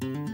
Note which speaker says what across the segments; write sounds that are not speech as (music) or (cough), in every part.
Speaker 1: Pentru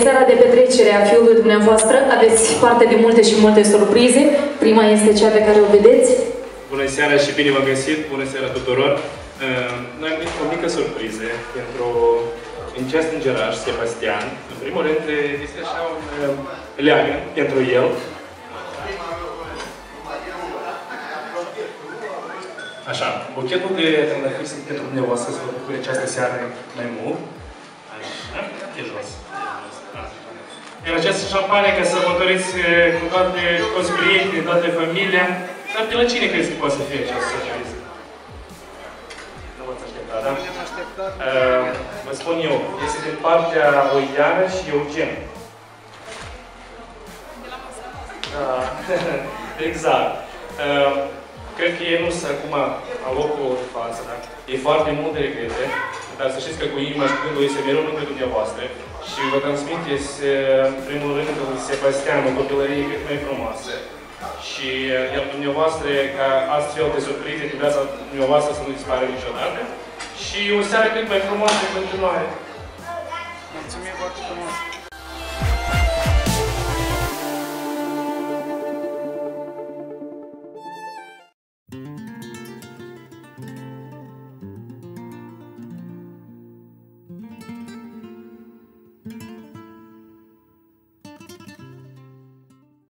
Speaker 1: e seara de petrecere a fiului dumneavoastră, aveți parte de multe și multe surprize. Prima este cea pe care o vedeți.
Speaker 2: Bună seara și bine v-am găsit! Bună seara tuturor! Uh, Noi am venit cu o mică surpriză pentru incest îngeraș, Sebastian. În primul rând, este așa un uh, leagă pentru el. Așa, buchetul de trandafiri sunt pentru dumneavoastră să vă bucure această seară mai mult. Așa, de jos. de jos. Așa. Iar această șampanie ca să sărbătoriți uh, cu toate, toți prietenii, toată familia. Dar de la cine crezi că poate să fie această surpriză? Nu v-ați așteptat, da? Uh, vă spun eu, este din partea lui Iana și Eugen. Da, (laughs) exact. Uh, cred că ei nu sunt acum la locul de față, da? E foarte multe regrete, dar să știți că cu inima și gândul este mereu lângă dumneavoastră și vă transmiteți, uh, în primul rând, lui Sebastian, o copilărie cât mai frumoasă. Și uh, iar dumneavoastră, ca astfel de surprize de viața dumneavoastră să nu dispare niciodată. Și o seară cât mai frumoasă în continuare.
Speaker 3: Mulțumim foarte frumos!